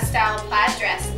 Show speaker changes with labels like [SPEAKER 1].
[SPEAKER 1] style plaid dress.